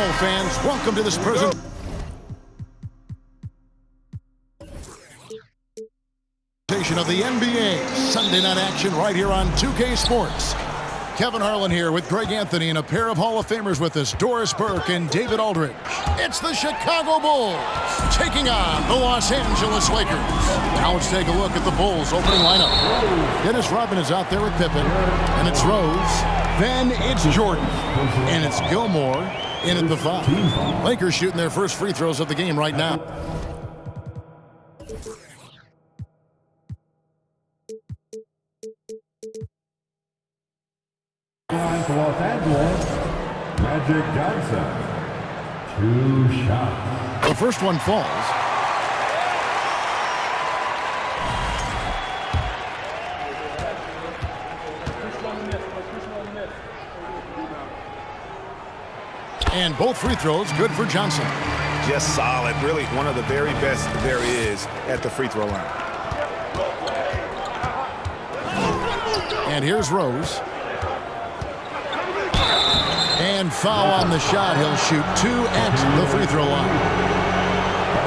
Hello, fans. Welcome to this present. of the NBA Sunday night action right here on 2K Sports. Kevin Harlan here with Greg Anthony and a pair of Hall of Famers with us, Doris Burke and David Aldridge. It's the Chicago Bulls taking on the Los Angeles Lakers. Now let's take a look at the Bulls opening lineup. Dennis Rodman is out there with Pippen, and it's Rose. Then it's Jordan, and it's Gilmore in at the five. Lakers shooting their first free throws of the game right now. Line for Los Angeles, Magic Johnson. Two shots. The first one falls. And both free throws good for Johnson. Just solid. Really one of the very best there is at the free throw line. And here's Rose. And foul on the shot. He'll shoot two at the free throw line.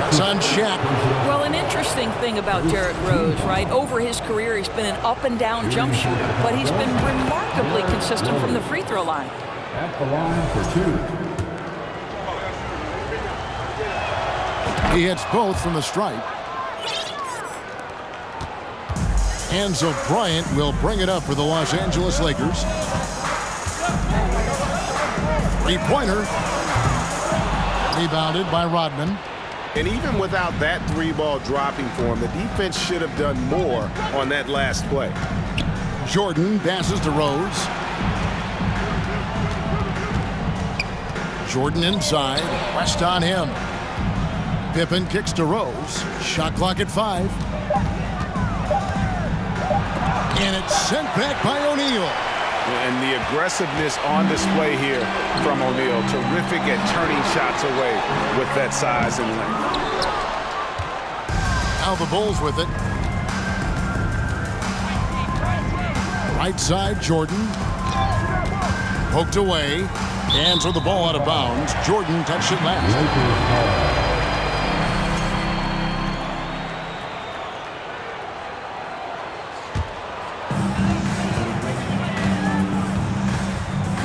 It's on Shaq. Well, an interesting thing about Derrick Rose, right? Over his career, he's been an up and down jump shooter, but he's been remarkably consistent from the free throw line. At the line for two. He hits both from the stripe. Enzo Bryant will bring it up for the Los Angeles Lakers. Three-pointer. Rebounded by Rodman. And even without that three ball dropping for him, the defense should have done more on that last play. Jordan passes to Rose. Jordan inside. West on him. Pippen kicks to Rose. Shot clock at five. And it's sent back by O'Neal. And the aggressiveness on display here from O'Neal. Terrific at turning shots away with that size and length. Now the Bulls with it. Right side, Jordan. Poked away. Hands with the ball out of bounds. Jordan touched it last.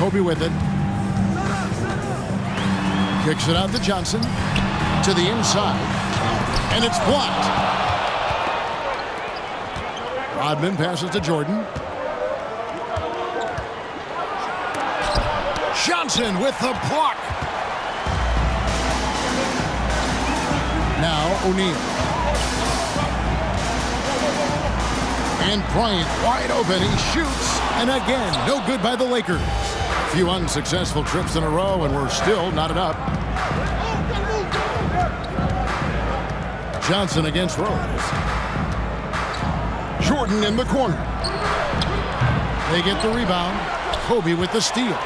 Kobe with it. Kicks it out to Johnson. To the inside. And it's blocked. Rodman passes to Jordan. Johnson with the block. Now O'Neal. And Bryant wide open. He shoots. And again, no good by the Lakers. Few unsuccessful trips in a row, and we're still not enough. Johnson against Rose. Jordan in the corner. They get the rebound. Kobe with the steal.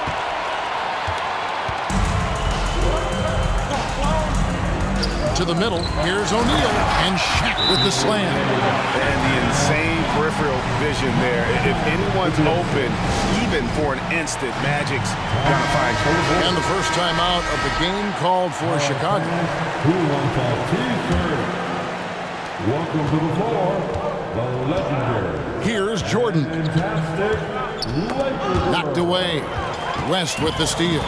To the middle. Here's O'Neal. And Shaq with the slam. And the insane peripheral vision there. If anyone's open, even for an instant, Magic's gonna find Kobe. And the first time out of the game called for Chicago. Who wants that T-shirt? Welcome to the floor, the legendary. Here's Jordan. Knocked away. West with the steal.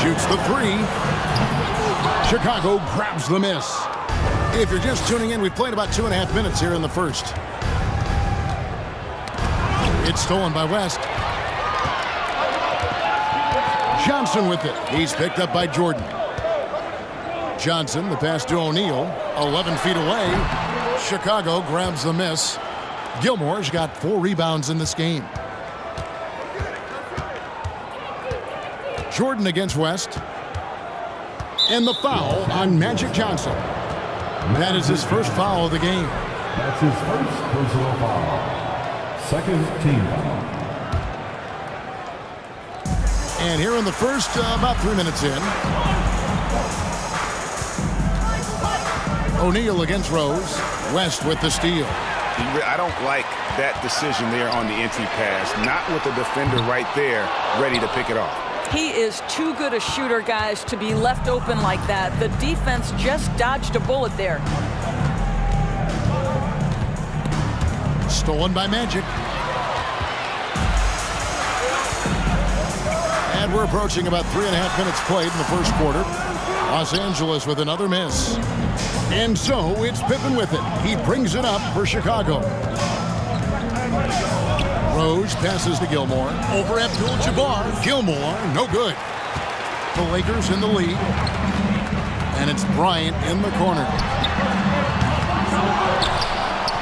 Shoots the three. Chicago grabs the miss. If you're just tuning in, we've played about two and a half minutes here in the first. It's stolen by West. Johnson with it. He's picked up by Jordan. Johnson, the pass to O'Neal, 11 feet away. Chicago grabs the miss. Gilmore's got four rebounds in this game. Jordan against West. And the foul on Magic Johnson. That is his first foul of the game. That's his first personal foul. Second team foul. And here in the first, uh, about three minutes in. O'Neal against Rose. West with the steal. I don't like that decision there on the entry pass. Not with the defender right there ready to pick it off. He is too good a shooter, guys, to be left open like that. The defense just dodged a bullet there. Stolen by Magic. And we're approaching about three and a half minutes played in the first quarter. Los Angeles with another miss. And so it's Pippen with it. He brings it up for Chicago. Rose passes to Gilmore. Over Abdul-Jabbar. Gilmore, no good. The Lakers in the lead. And it's Bryant in the corner.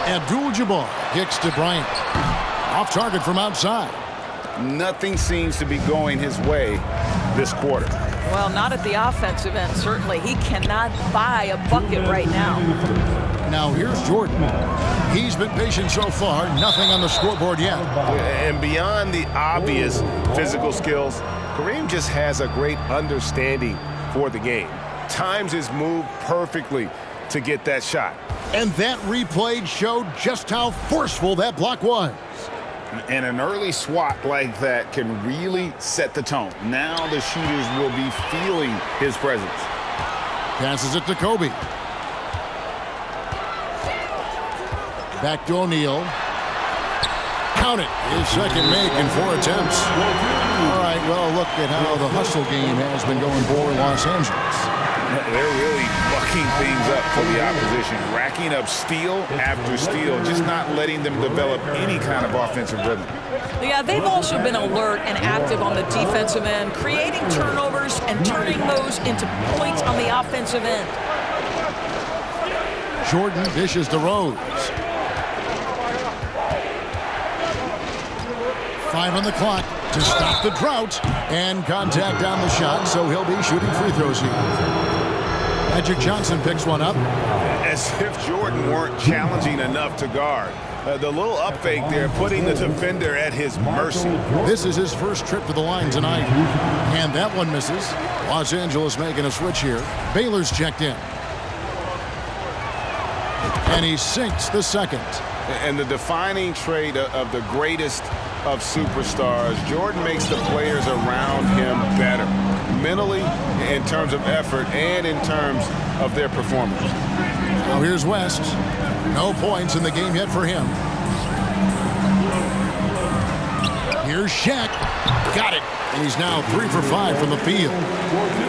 Abdul-Jabbar kicks to Bryant. Off target from outside. Nothing seems to be going his way this quarter. Well, not at the offensive end, certainly. He cannot buy a bucket right now. Now here's Jordan. He's been patient so far. Nothing on the scoreboard yet. And beyond the obvious physical skills, Kareem just has a great understanding for the game. Times his move perfectly to get that shot. And that replay showed just how forceful that block was. And an early swat like that can really set the tone. Now the shooters will be feeling his presence. Passes it to Kobe. Back to O'Neal. Count it. His second make in four attempts. All right, well, look at how the hustle game has been going for Los Angeles. They're really bucking things up for the opposition, racking up steal after steal, just not letting them develop any kind of offensive rhythm. Yeah, they've also been alert and active on the defensive end, creating turnovers and turning those into points on the offensive end. Jordan dishes to Rose. Five on the clock to stop the drought. And contact on the shot, so he'll be shooting free throws here. Magic Johnson picks one up. As if Jordan weren't challenging enough to guard. Uh, the little up fake there, putting the defender at his mercy. This is his first trip to the line tonight. And that one misses. Los Angeles making a switch here. Baylor's checked in. And he sinks the second. And the defining trait of the greatest of superstars, Jordan makes the players around him better. Mentally, in terms of effort, and in terms of their performance. Now here's West. No points in the game yet for him. Here's Shaq. Got it. And he's now three for five from the field.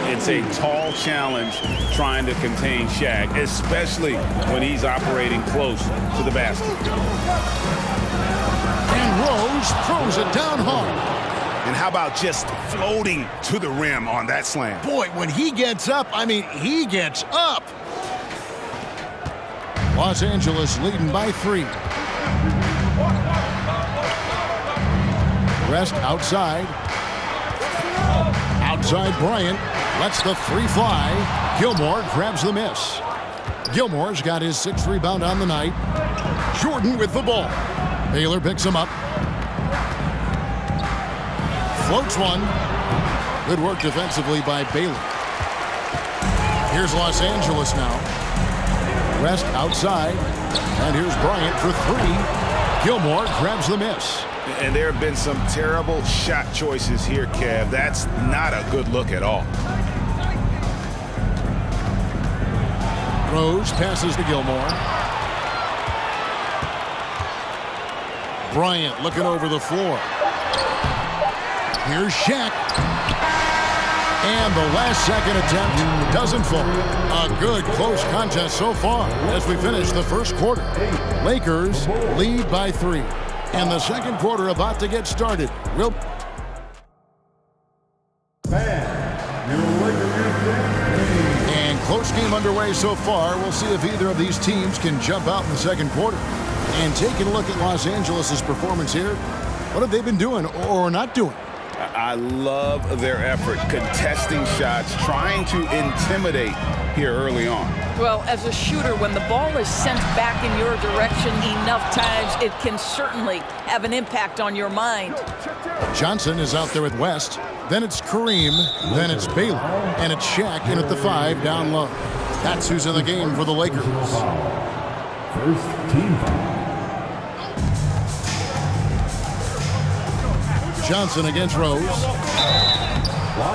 It's a tall challenge trying to contain Shaq, especially when he's operating close to the basket. And throws it down hard. And how about just floating to the rim on that slam? Boy, when he gets up, I mean, he gets up. Los Angeles leading by three. Rest outside. Outside Bryant lets the three fly. Gilmore grabs the miss. Gilmore's got his sixth rebound on the night. Jordan with the ball. Baylor picks him up. Floats one. Good work defensively by Baylor. Here's Los Angeles now. Rest outside. And here's Bryant for three. Gilmore grabs the miss. And there have been some terrible shot choices here, Kev. That's not a good look at all. Rose passes to Gilmore. Bryant looking over the floor. Here's Shaq. And the last second attempt doesn't fall. A good close contest so far as we finish the first quarter. Lakers lead by three. And the second quarter about to get started. Real and close game underway so far. We'll see if either of these teams can jump out in the second quarter. And taking a look at Los Angeles' performance here, what have they been doing or not doing? I love their effort contesting shots, trying to intimidate here early on. Well, as a shooter, when the ball is sent back in your direction enough times, it can certainly have an impact on your mind. Johnson is out there with West. Then it's Kareem. Then it's Baylor. And it's Shaq in at the five down low. That's who's in the game for the Lakers. First team Johnson against Rose.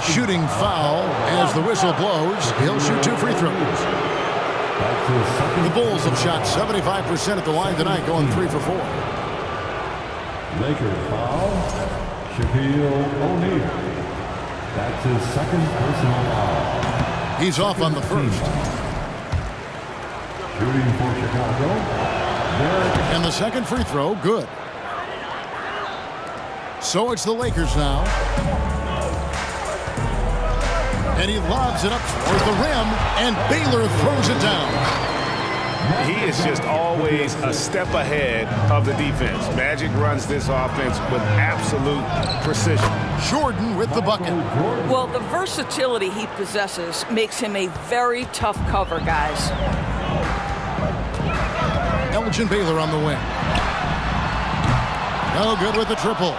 Shooting foul as the whistle blows. He'll shoot two free throws. That's his second. The Bulls have shot 75% at the line tonight, going three for four. Lakers foul. Shaquille O'Neal. That's his second personal foul. He's off on the first. Shooting for Chicago. Derrick And the second free throw, good. So it's the Lakers now. And he lobs it up towards the rim, and Baylor throws it down. He is just always a step ahead of the defense. Magic runs this offense with absolute precision. Jordan with the bucket. Well, the versatility he possesses makes him a very tough cover, guys. Elgin Baylor on the wing. No good with the triple.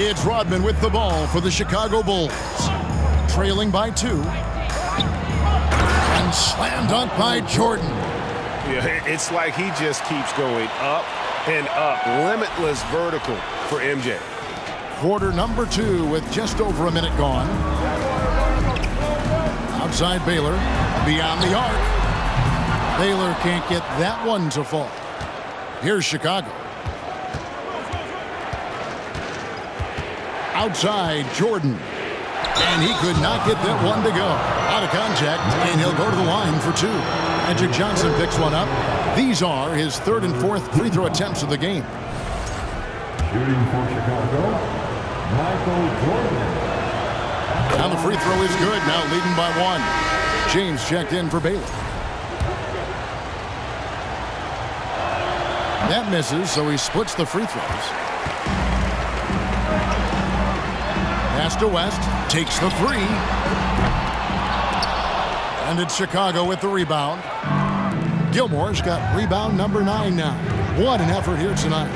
It's Rodman with the ball for the Chicago Bulls. Trailing by two. And slam dunk by Jordan. Yeah, it's like he just keeps going up and up. Limitless vertical for MJ. Quarter number two with just over a minute gone. Outside Baylor. Beyond the arc. Baylor can't get that one to fall. Here's Chicago. Outside Jordan. And he could not get that one to go. Out of contact, and he'll go to the line for two. Magic Johnson picks one up. These are his third and fourth free throw attempts of the game. Shooting for Chicago. Michael Jordan. Now the free throw is good. Now leading by one. James checked in for Baylor. That misses, so he splits the free throws. Pass to West. Takes the three. And it's Chicago with the rebound. Gilmore's got rebound number nine now. What an effort here tonight.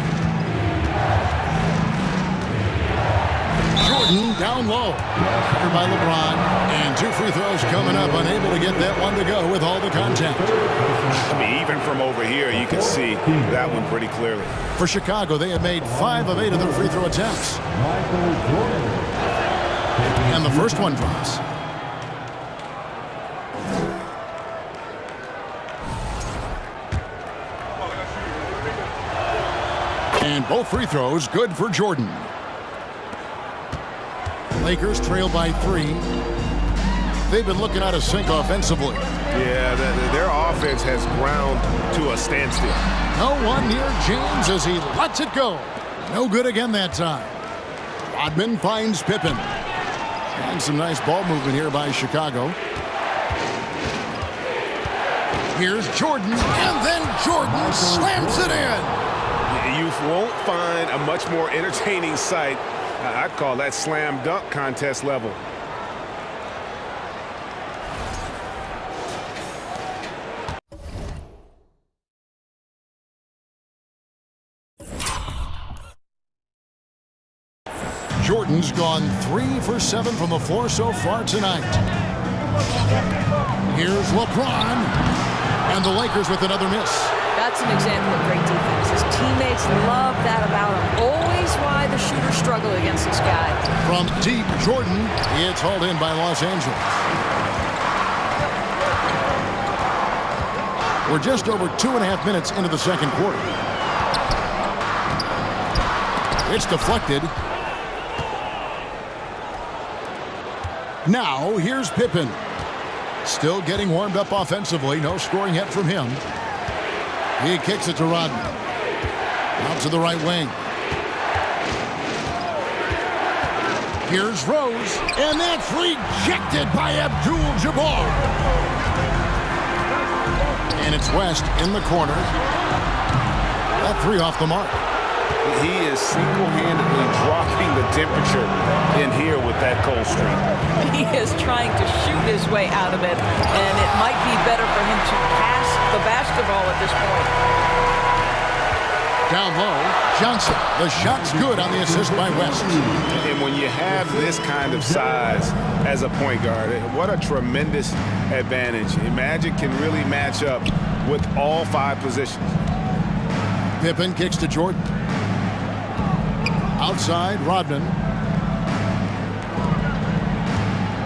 Jordan down low. Covered by LeBron. And two free throws coming up. Unable to get that one to go with all the contact. I mean, even from over here, you can see that one pretty clearly. For Chicago, they have made five of eight of their free throw attempts. And the first one drops. And both free throws good for Jordan. Lakers trail by three. They've been looking out of sync offensively. Yeah, the, the- their offense has ground to a standstill. No one near James as he lets it go. No good again that time. Rodman finds Pippen. And some nice ball movement here by Chicago. Here's Jordan, and then Jordan slams it in. You won't find a much more entertaining sight. I- I'd call that slam dunk contest level. Jordan's gone three for seven from the floor so far tonight. Here's LeBron, and the Lakers with another miss. That's an example of great defense. His teammates love that about him. Always why the shooters struggle against this guy. From deep, Jordan, it's hauled in by Los Angeles. We're just over two and a half minutes into the second quarter. It's deflected. Now, here's Pippen. Still getting warmed up offensively. No scoring yet from him. He kicks it to Rodman. Out to the right wing. Here's Rose, and that's rejected by Abdul-Jabbar. And it's West in the corner. That three off the mark. He is single-handedly dropping the temperature in here with that cold streak. He is trying to shoot his way out of it, and it might be better for him to pass the basketball at this point. Down low, Johnson. The shot's good on the assist by West. And when you have this kind of size as a point guard, eh, what a tremendous advantage. Magic can really match up with all five positions. Pippen kicks to Jordan. Outside, Rodman.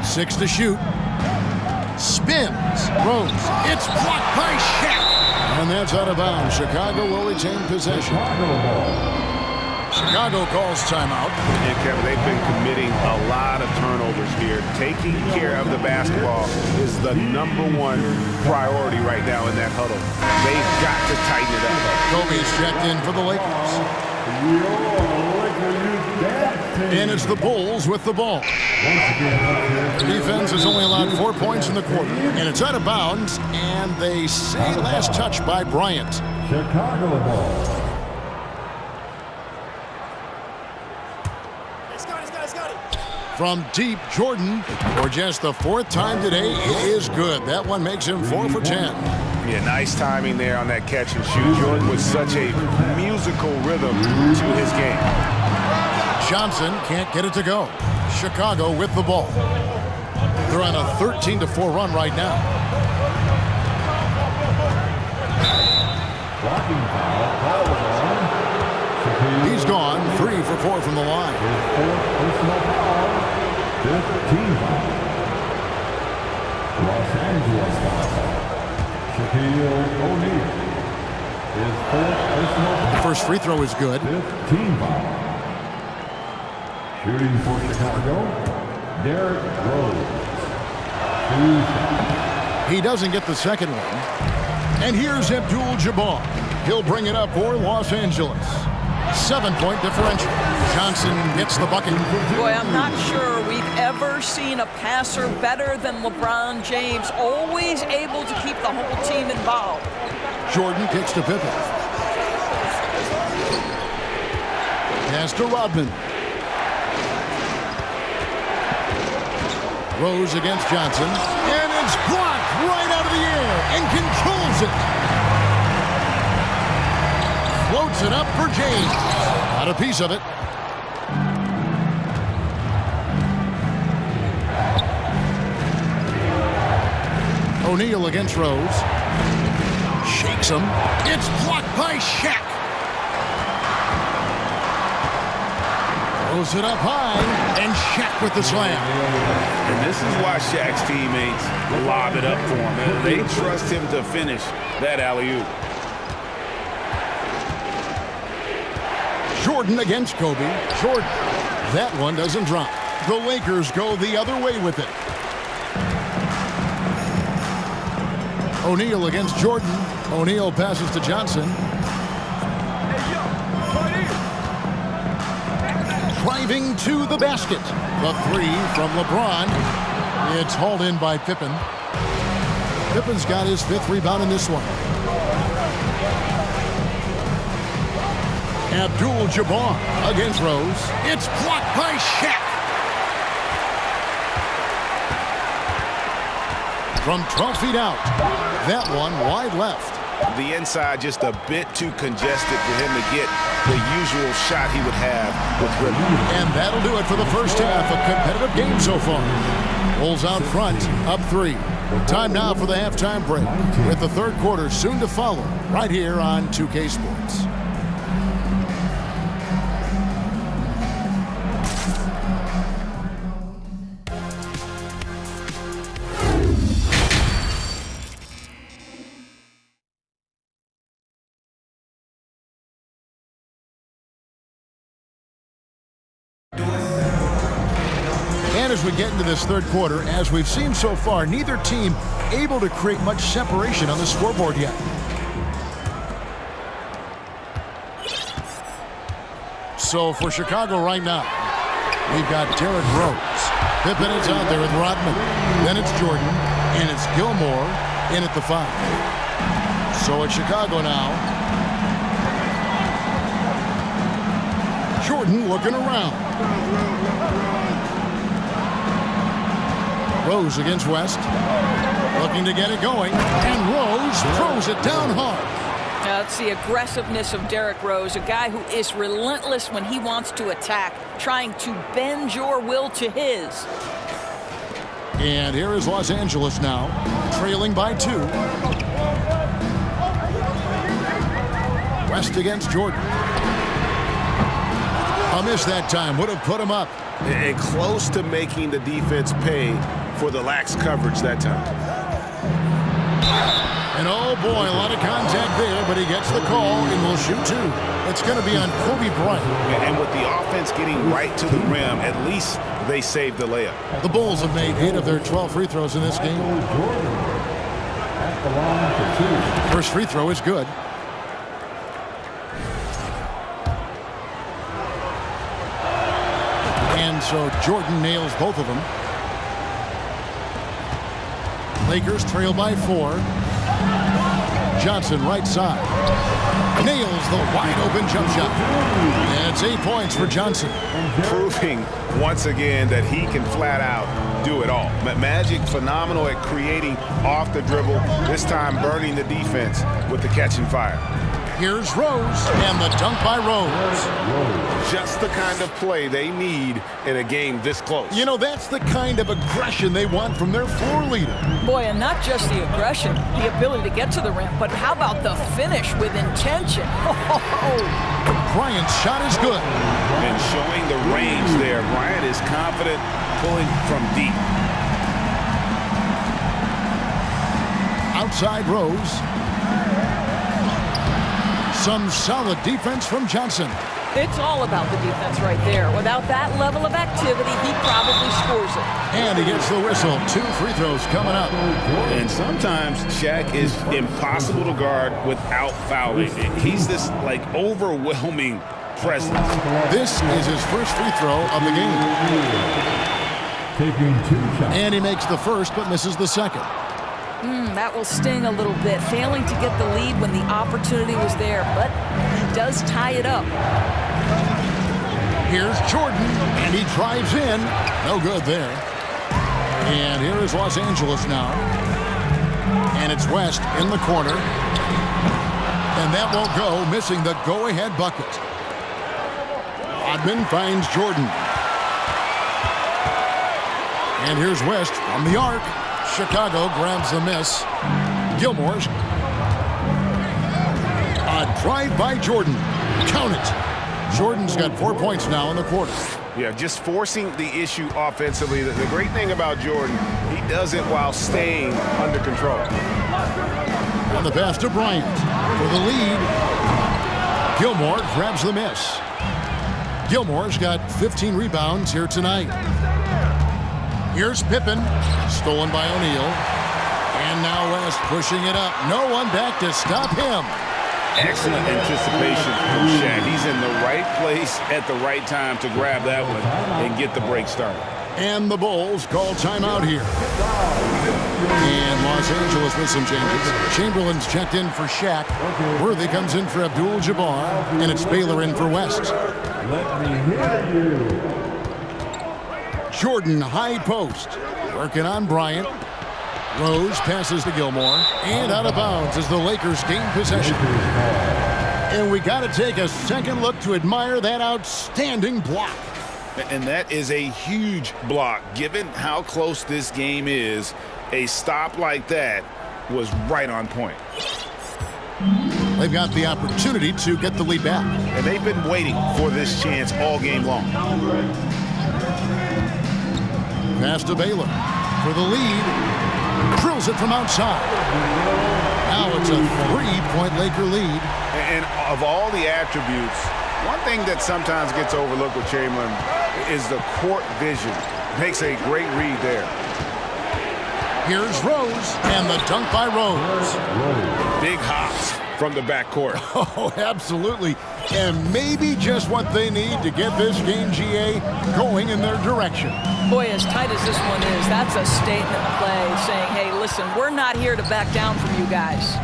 Six to shoot. Spins. Rose. It's blocked by Shaq. And that's out of bounds. Chicago will retain possession. Chicago calls timeout. And Kevin, they've been committing a lot of turnovers here. Taking care of the basketball is the number one priority right now in that huddle. They've got to tighten it up. Kobe's checked in for the Lakers. Your Lakers dance team. And it's the Bulls with the ball. Once again, up here. The defense has only allowed four points in the quarter. And it's out of bounds. And they say last touch by Bryant. Chicago ball. From deep, Jordan, for just the fourth time today, it is good. That one makes him four for 10. Yeah, nice timing there on that catch and shoot. Jordan with such a musical rhythm to his game. Johnson can't get it to go. Chicago with the ball. They're on a 13 to 4 run right now. Blocking foul. Called on. Shaquille He's gone three for four from the line. His fourth personal foul. Fifth team foul. Los Angeles. Shaquille O'Neal. His personal The first free throw is good. Fifth team foul. Shooting for Chicago, Derrick Rose. He doesn't get the second one. And here's Abdul-Jabbar. He'll bring it up for Los Angeles. Seven-point differential. Johnson gets the bucket. Boy, I'm not sure we've ever seen a passer better than LeBron James, always able to keep the whole team involved. Jordan kicks to Pippen. Pass to Rodman. Rose against Johnson. And it's blocked right out of the air and controls it. Floats it up for James. Got a piece of it. O'Neal against Rose. Shakes him. It's blocked by Shaq. Throws it up high, and Shaq with the slam. And this is why Shaq's teammates lob it up for him. They trust him to finish that alley-oop. Jordan against Kobe. Jordan. That one doesn't drop. The Lakers go the other way with it. O'Neal against Jordan. O'Neal passes to Johnson. Driving to the basket. The three from LeBron. It's hauled in by Pippen. Pippen's got his fifth rebound in this one. Abdul-Jabbar against Rose. It's blocked by Shaq. From 12 feet out. That one wide left. The inside just a bit too congested for him to get the usual shot he would have with rhythm. And that'll do it for the first half. A competitive game so far. Bulls out front, up three. Time now for the halftime break. With the third quarter soon to follow, right here on 2K Sports. This third quarter, as we've seen so far, neither team able to create much separation on the scoreboard yet. So for Chicago right now, we've got Derrick Rose. Pippen is out there with Rodman. Then it's Jordan, and it's Gilmore in at the five. So at Chicago now, Jordan looking around. Rose against West. Looking to get it going. And Rose throws it down hard. Now, it's the aggressiveness of Derrick Rose, a guy who is relentless when he wants to attack, trying to bend your will to his. And here is Los Angeles now, trailing by two. West against Jordan. A miss that time would have put him up. And close to making the defense pay for the lax coverage that time. And oh boy, a lot of contact there, but he gets the call and will shoot two. It's going to be on Kobe Bryant. And with the offense getting right to the rim, at least they saved the layup. The Bulls have made eight of their 12 free throws in this game. First free throw is good. And so Jordan nails both of them. Lakers trail by four. Johnson right side. Nails the wide open jump shot. It's eight points for Johnson. Proving once again that he can flat out do it all. Magic phenomenal at creating off the dribble, this time burning the defense with the catch and fire. Here's Rose, and the dunk by Rose. Just the kind of play they need in a game this close. You know, that's the kind of aggression they want from their floor leader. Boy, and not just the aggression, the ability to get to the rim, but how about the finish with intention? Oh, Bryant's shot is good. And showing the range there. Bryant is confident pulling from deep. Outside Rose. Some solid defense from Johnson. It's all about the defense right there. Without that level of activity, he probably scores it. And he gets the whistle. Two free throws coming up. And sometimes Shaq is impossible to guard without fouling. He's this, like, overwhelming presence. This is his first free throw of the game. Taking two shots. And he makes the first, but misses the second. Mm, that will sting a little bit, failing to get the lead when the opportunity was there, but he does tie it up. Here's Jordan, and he drives in. No good there. And here is Los Angeles now. And it's West in the corner. And that won't go, missing the go-ahead bucket. Rodman finds Jordan. And here's West from the arc. Chicago grabs the miss. Gilmore's. A drive by Jordan. Count it. Jordan's got four points now in the quarter. Yeah, just forcing the issue offensively. The, the great thing about Jordan, he does it while staying under control. On the pass to Bryant for the lead. Gilmore grabs the miss. Gilmore's got 15 rebounds here tonight. Here's Pippen, stolen by O'Neal. And now West pushing it up. No one back to stop him. Excellent anticipation from Shaq. He's in the right place at the right time to grab that one and get the break started. And the Bulls call timeout here. And Los Angeles with some changes. Chamberlain's checked in for Shaq. Worthy comes in for Abdul-Jabbar. And it's Baylor in for West. Let me hear you. Jordan high post. Working on Bryant. Rose passes to Gilmore. And out of bounds as the Lakers gain possession. And we got to take a second look to admire that outstanding block. And that is a huge block. Given how close this game is, a stop like that was right on point. They've got the opportunity to get the lead back. And they've been waiting for this chance all game long. Pass to Baylor for the lead. Drills it from outside. Now it's a three-point Laker lead. And of all the attributes, one thing that sometimes gets overlooked with Chamberlain is the court vision. Makes a great read there. Here's Rose, and the dunk by Rose. Big hops from the backcourt. Oh, absolutely. And maybe just what they need to get this game, GA, going in their direction. Boy, as tight as this one is, that's a statement play saying, hey, listen, we're not here to back down from you guys.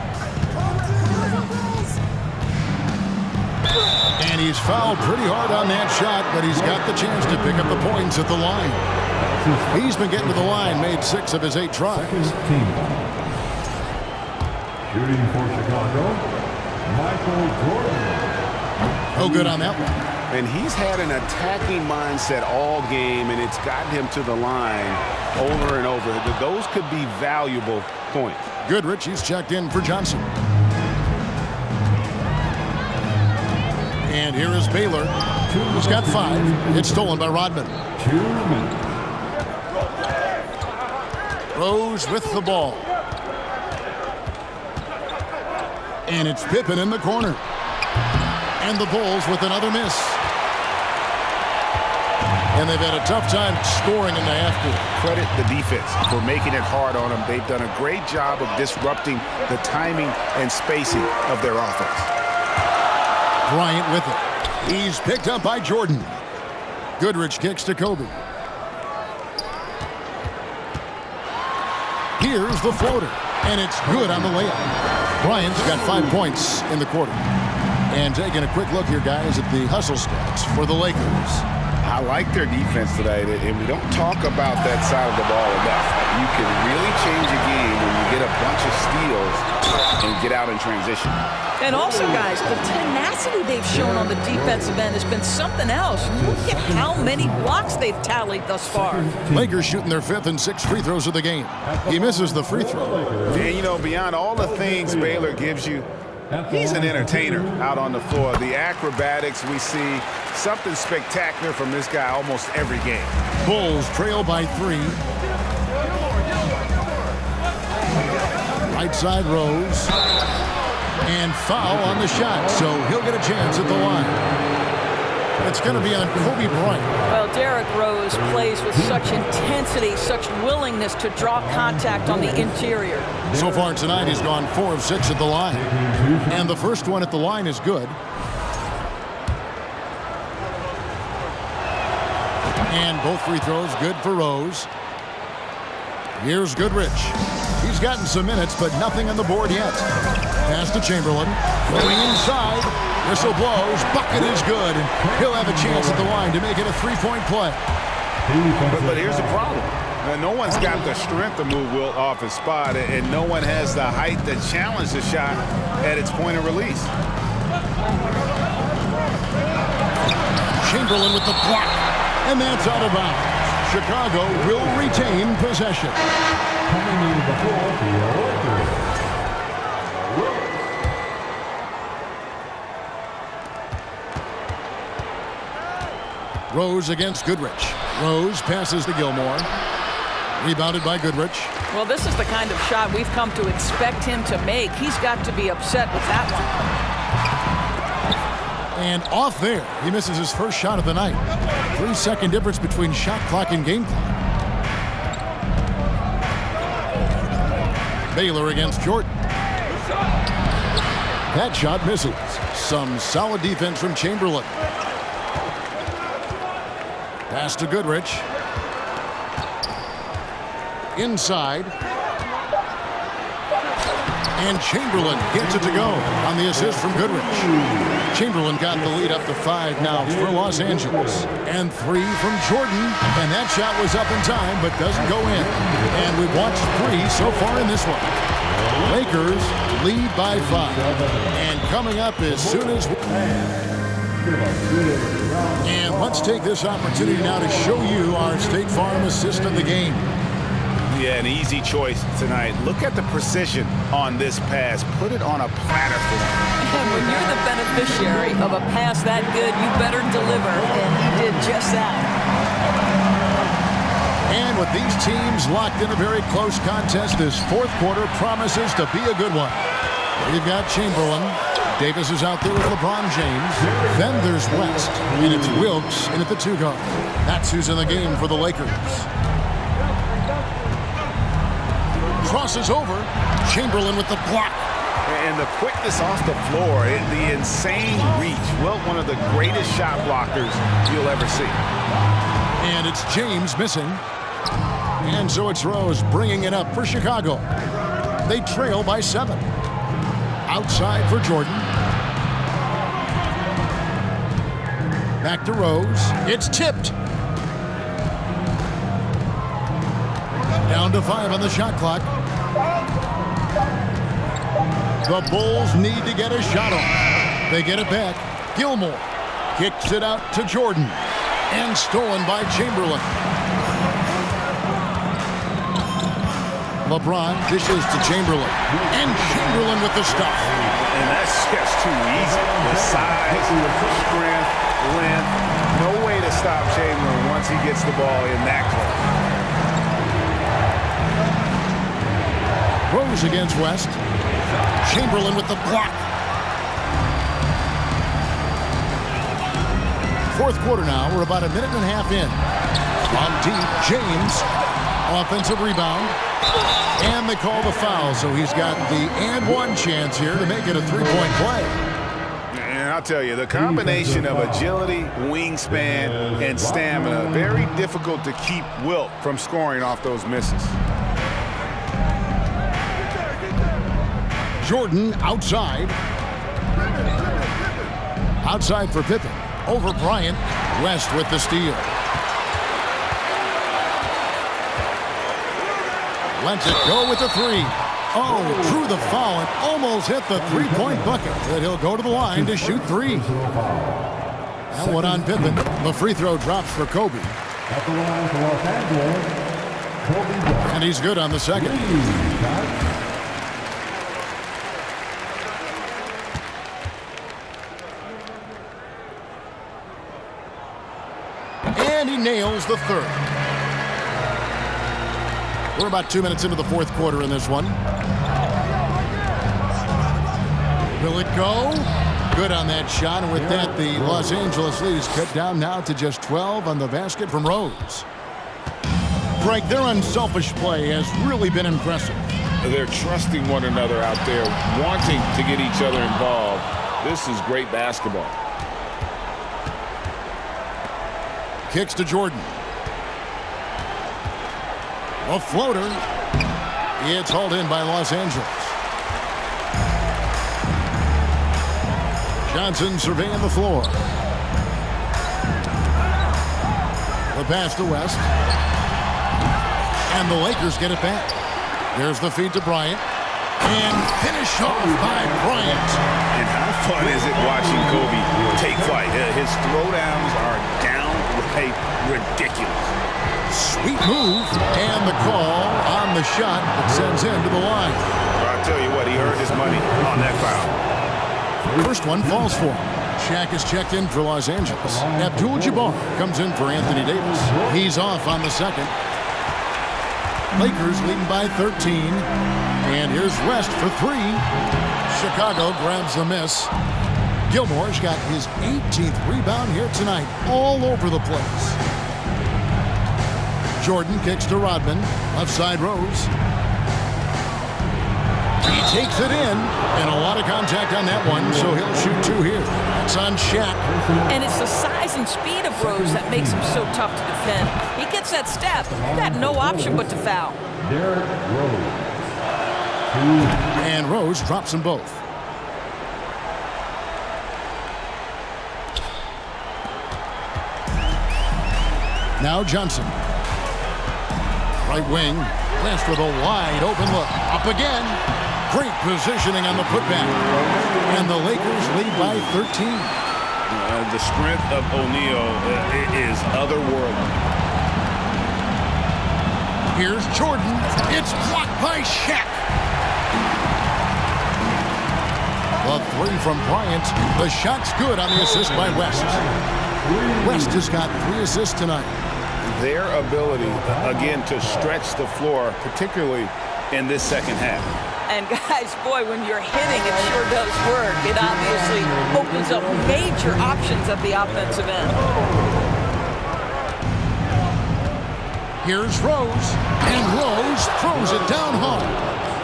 And he's fouled pretty hard on that shot, but he's got the chance to pick up the points at the line. He's been getting to the line, made six of his eight tries. Team. Shooting for Chicago, Michael Jordan. No good on that one. And he's had an attacking mindset all game, and it's gotten him to the line over and over. Those could be valuable points. Goodrich, he's checked in for Johnson. And here is Baylor. He's got five. It's stolen by Rodman. Two minutes. Rose with the ball. And it's Pippen in the corner. And the Bulls with another miss. And they've had a tough time scoring in the half court. Credit the defense for making it hard on them. They've done a great job of disrupting the timing and spacing of their offense. Bryant with it. He's picked up by Jordan. Goodrich kicks to Kobe. Here's the floater, and it's good on the layup. Bryant's got five points in the quarter. And taking a quick look here, guys, at the hustle stats for the Lakers. I like their defense tonight, and we don't talk about that side of the ball enough. You can really change a game when you get a bunch of steals and get out in transition. And also, guys, the tenacity they've shown on the defensive end has been something else. Look at how many blocks they've tallied thus far. Lakers shooting their fifth and sixth free throws of the game. He misses the free throw. And, you know, beyond all the things Baylor gives you, he's an entertainer out on the floor. The acrobatics we see, something spectacular from this guy almost every game. Bulls trail by three. Right side Rose. And foul on the shot, so he'll get a chance at the line. It's going to be on Kobe Bryant. Well, Derrick Rose plays with such intensity, such willingness to draw contact on the interior. So far tonight, he's gone four of six at the line. And the first one at the line is good. And both free throws good for Rose. Here's Goodrich. He's gotten some minutes, but nothing on the board yet. Pass to Chamberlain. Going inside. Whistle blows. Bucket is good. He'll have a chance at the line to make it a three-point play. But, but here's the problem. Now, no one's got the strength to move Wilt off his spot, and no one has the height to challenge the shot at its point of release. Chamberlain with the block. And that's out of bounds. Chicago will retain possession. Coming in the floor the Lakers. Rose against Goodrich. Rose passes to Gilmore. Rebounded by Goodrich. Well, this is the kind of shot we've come to expect him to make. He's got to be upset with that one. And off there, he misses his first shot of the night. Three second difference between shot clock and game clock. Baylor against Jordan. That shot misses. Some solid defense from Chamberlain. Pass to Goodrich. Inside. And Chamberlain gets it to go on the assist from Goodrich. Chamberlain got the lead up to five now for Los Angeles. And three from Jordan. And that shot was up in time, but doesn't go in. And we've watched three so far in this one. Lakers lead by five. And coming up as soon as... And let's take this opportunity now to show you our State Farm assist of the game. Yeah, an easy choice tonight. Look at the precision on this pass. Put it on a platter for him. And when you're the beneficiary of a pass that good, you better deliver. And he did just that. And with these teams locked in a very close contest, this fourth quarter promises to be a good one. We've got Chamberlain. Davis is out there with LeBron James. Then there's West, and it's Wilkes in at the two guard. That's who's in the game for the Lakers. Crosses over. Chamberlain with the block. And the quickness off the floor, the insane reach. Well, one of the greatest shot blockers you'll ever see. And it's James missing. And so it's Rose bringing it up for Chicago. They trail by seven. Outside for Jordan. Back to Rose. It's tipped. Down to five on the shot clock. The Bulls need to get a shot off. They get it back. Gilmore kicks it out to Jordan. And stolen by Chamberlain. LeBron dishes to Chamberlain. And Chamberlain with the stuff. And that's just too easy. The size, the strength, length. No way to stop Chamberlain once he gets the ball in that close. Rose against West. Chamberlain with the block. Fourth quarter now. We're about a minute and a half in. On deep, James. Offensive rebound. And they call the foul, so he's got the and one chance here to make it a three-point play. And I'll tell you, the combination of agility, wingspan, and stamina, very difficult to keep Wilt from scoring off those misses. Jordan outside. Outside for Pippen. Over Bryant. West with the steal. Lets it go with the three. Oh, through the foul and almost hit the three-point bucket. But he'll go to the line to shoot three. That one on Pippen. The free throw drops for Kobe And he's good on the second. And he nails the third. We're about two minutes into the fourth quarter in this one. Will it go? Good on that shot. And with that, the Los Angeles lead is cut down now to just 12 on the basket from Rose. Greg, their unselfish play has really been impressive. They're trusting one another out there, wanting to get each other involved. This is great basketball. Kicks to Jordan. A floater. It's hauled in by Los Angeles. Johnson surveying the floor. The pass to West. And the Lakers get it back. Here's the feed to Bryant. And finish off by Bryant. And how fun is it watching Kobe take flight? Uh, His throwdowns are downright ridiculous. Sweet move. And the call on the shot that sends him to the line. I'll tell you what, he earned his money on that foul. First one falls for him. Shaq is checked in for Los Angeles. Abdul-Jabbar comes in for Anthony Davis. He's off on the second. Lakers leading by 13. And here's West for three. Chicago grabs the miss. Gilmore's got his 18th rebound here tonight, all over the place. Jordan kicks to Rodman. Left side Rose. He takes it in, and a lot of contact on that one, so he'll shoot two here. It's on Shaq. And it's the size and speed of Rose that makes him so tough to defend. He gets that step. He's got no option but to foul. Derrick Rose. And Rose drops them both. Now Johnson. Right wing. West with a wide open look. Up again. Great positioning on the putback. And the Lakers lead by 13. Uh, the strength of O'Neal uh, is otherworldly. Here's Jordan. It's blocked by Shaq. The three from Bryant. The shot's good on the assist by West. West has got three assists tonight. Their ability, again, to stretch the floor, particularly in this second half. And guys, boy, when you're hitting, it sure does work. It obviously opens up major options at the offensive end. Here's Rose. And Rose throws it down hard.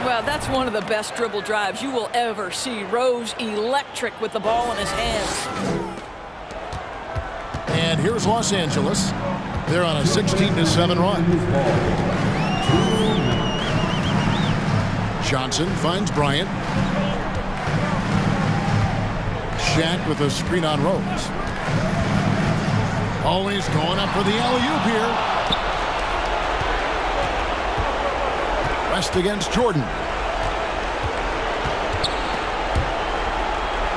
Well, that's one of the best dribble drives you will ever see. Rose electric with the ball in his hands. And here's Los Angeles. They're on a 16 to 7 run. Johnson finds Bryant. Shaq with a screen on Rose. Always going up for the alley-oop here. West against Jordan.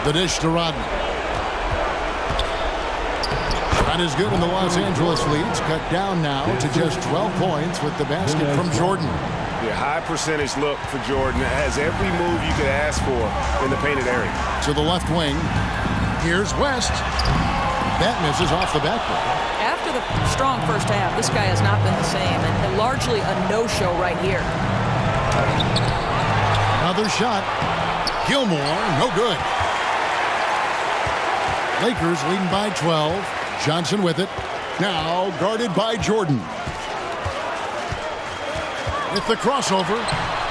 The dish to Rodman. Shot is good and the Los Angeles leads cut down now to just 12 points with the basket from Jordan. Yeah, high percentage look for Jordan. Has every move you could ask for in the painted area. To the left wing. Here's West. That misses off the backboard. After the strong first half, this guy has not been the same, and largely a no-show right here. Another shot. Gilmore, no good. Lakers leading by 12. Johnson with it. Now guarded by Jordan. With the crossover.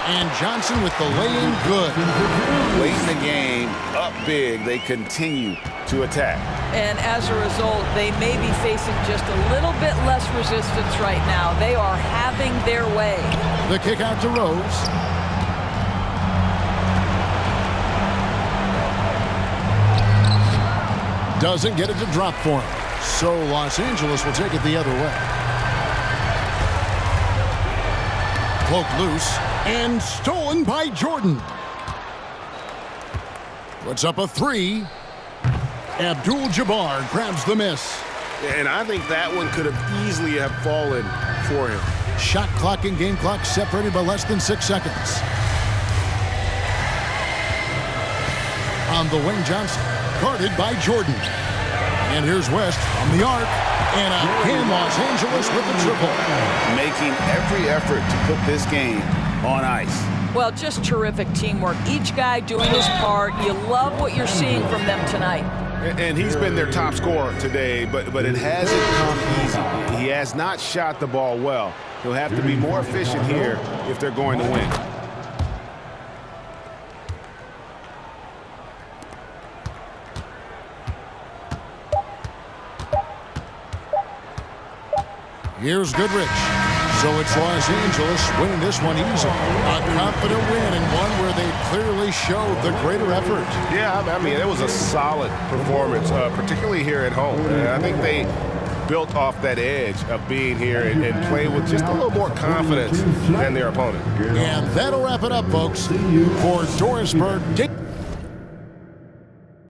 And Johnson with the lay-in good. Late in the game, up big, they continue to attack. And as a result, they may be facing just a little bit less resistance right now. They are having their way. The kick out to Rose. Doesn't get it to drop for him. So Los Angeles will take it the other way. Cloak loose and stolen by Jordan. Puts up a three. Abdul-Jabbar grabs the miss. And I think that one could have easily have fallen for him. Shot clock and game clock separated by less than six seconds. On the wing, Johnson, guarded by Jordan. And here's West on the arc. And again, Los Angeles with the triple. Making every effort to put this game on ice. Well, just terrific teamwork. Each guy doing his part. You love what you're seeing from them tonight. And he's been their top scorer today, but, but it hasn't come easy. He has not shot the ball well. He'll have to be more efficient here if they're going to win. Here's Goodrich. So it's Los Angeles winning this one easily. A confident win and one where they clearly showed the greater effort. Yeah, I mean, it was a solid performance, uh, particularly here at home. I think they built off that edge of being here and, and playing with just a little more confidence than their opponent. And that'll wrap it up, folks. For Doris Burke, Dick